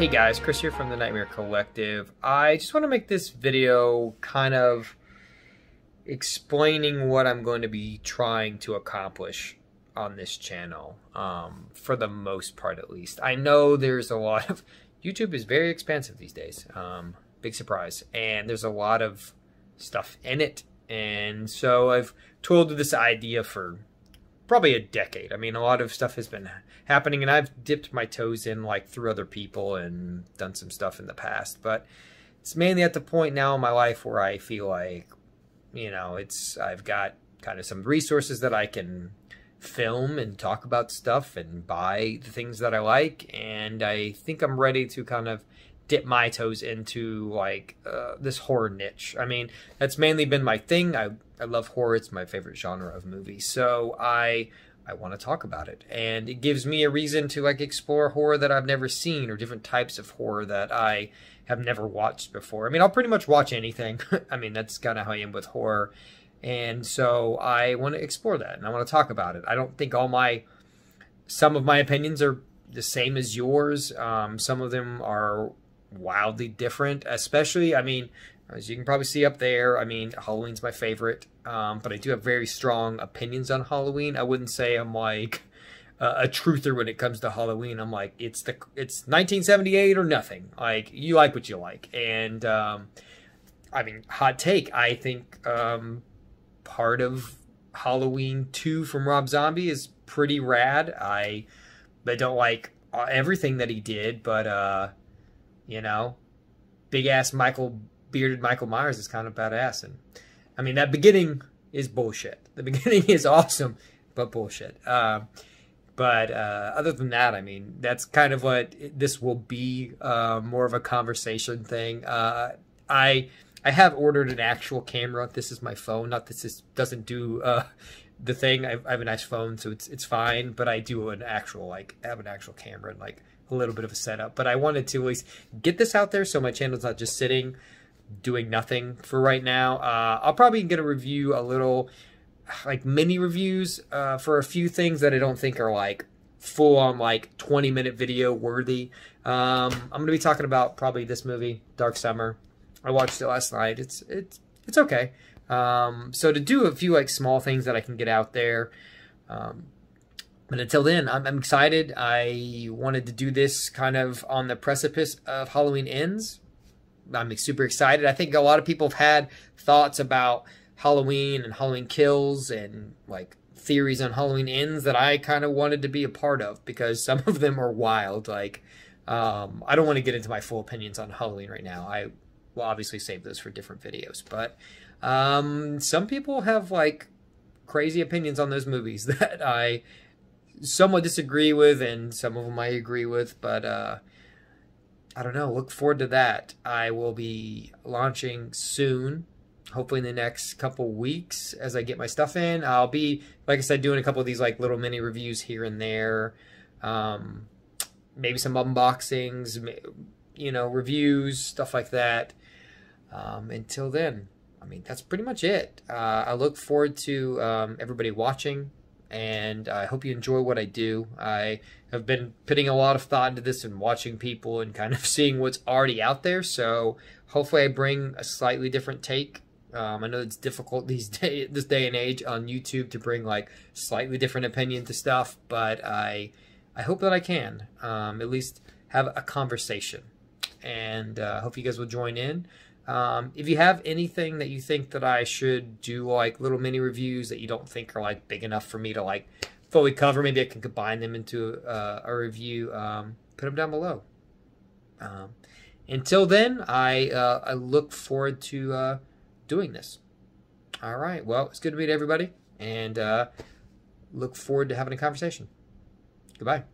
Hey guys, Chris here from the Nightmare Collective. I just want to make this video kind of explaining what I'm going to be trying to accomplish on this channel, um, for the most part at least. I know there's a lot of... YouTube is very expensive these days, um, big surprise, and there's a lot of stuff in it, and so I've told this idea for probably a decade. I mean, a lot of stuff has been happening, and I've dipped my toes in like through other people and done some stuff in the past. But it's mainly at the point now in my life where I feel like, you know, it's I've got kind of some resources that I can film and talk about stuff and buy the things that I like, and I think I'm ready to kind of dip my toes into like uh, this horror niche. I mean, that's mainly been my thing. I I love horror. It's my favorite genre of movie. So I I want to talk about it, and it gives me a reason to like explore horror that I've never seen or different types of horror that I have never watched before. I mean, I'll pretty much watch anything. I mean, that's kind of how I am with horror. And so I want to explore that and I want to talk about it. I don't think all my, some of my opinions are the same as yours. Um, some of them are wildly different, especially, I mean, as you can probably see up there, I mean, Halloween's my favorite, um, but I do have very strong opinions on Halloween. I wouldn't say I'm like a truther when it comes to Halloween. I'm like, it's the it's 1978 or nothing. Like, you like what you like. And, um, I mean, hot take, I think um, part of Halloween 2 from Rob Zombie is pretty rad. I, I don't like uh, everything that he did, but, uh, you know, big ass Michael bearded Michael Myers is kind of badass. And I mean, that beginning is bullshit. The beginning is awesome, but bullshit. Uh, but uh, other than that, I mean, that's kind of what this will be uh, more of a conversation thing. Uh, I I have ordered an actual camera. This is my phone. Not this is, doesn't do uh, the thing. I, I, have a nice phone, so it's it's fine. But I do an actual like have an actual camera and like a little bit of a setup. But I wanted to at least get this out there so my channel's not just sitting doing nothing for right now. Uh, I'll probably get a review, a little like mini reviews uh, for a few things that I don't think are like full on like 20 minute video worthy. Um, I'm gonna be talking about probably this movie, Dark Summer. I watched it last night. It's it's it's okay. Um, so to do a few like small things that I can get out there. Um, but until then, I'm, I'm excited. I wanted to do this kind of on the precipice of Halloween ends I'm super excited. I think a lot of people have had thoughts about Halloween and Halloween kills and like theories on Halloween ends that I kind of wanted to be a part of because some of them are wild. Like, um, I don't want to get into my full opinions on Halloween right now. I will obviously save those for different videos. But um, some people have like crazy opinions on those movies that I somewhat disagree with, and some of them I agree with. But uh, I don't know. Look forward to that. I will be launching soon, hopefully in the next couple weeks as I get my stuff in. I'll be, like I said, doing a couple of these like little mini reviews here and there. Um, maybe some unboxings, you know, reviews, stuff like that. Um, until then, I mean, that's pretty much it. Uh, I look forward to um, everybody watching and I hope you enjoy what I do. I have been putting a lot of thought into this and watching people and kind of seeing what's already out there. So hopefully, I bring a slightly different take. Um, I know it's difficult these day this day and age on YouTube to bring like slightly different opinion to stuff, but I I hope that I can um, at least have a conversation, and I uh, hope you guys will join in. Um, if you have anything that you think that I should do, like little mini reviews that you don't think are like big enough for me to like fully cover, maybe I can combine them into uh, a review. Um, put them down below. Um, until then, I uh, I look forward to uh, doing this. All right. Well, it's good to meet everybody, and uh, look forward to having a conversation. Goodbye.